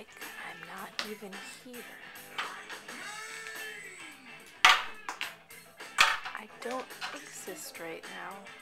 like I'm not even here. I don't exist right now.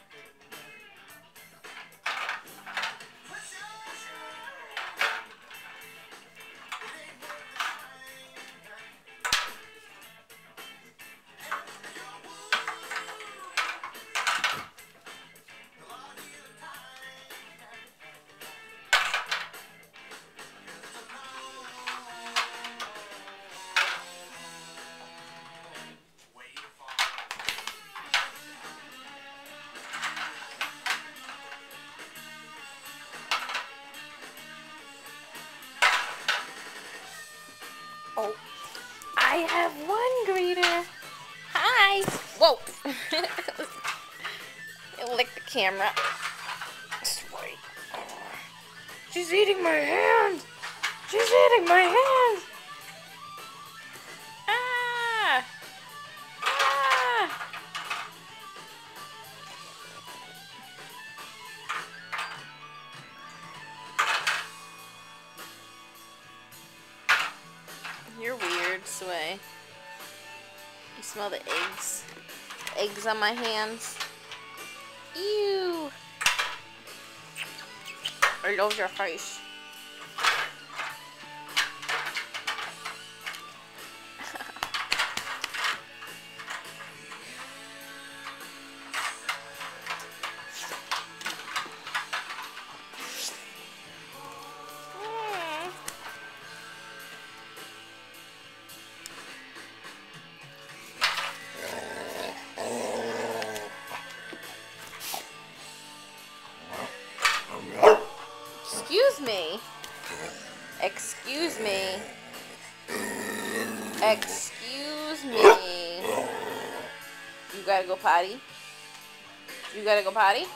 I have one greeter. Hi. Whoa. it licked the camera. She's eating my hand. She's eating my hand. Sway. You smell the eggs. Eggs on my hands. Ew. I love your face. Excuse me. Excuse me. Excuse me. You gotta go potty? You gotta go potty?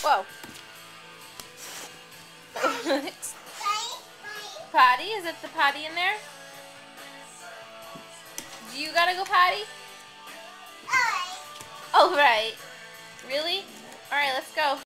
Whoa. potty? Is it the potty in there? Do you gotta go potty? Oh, right. Really? Alright, let's go.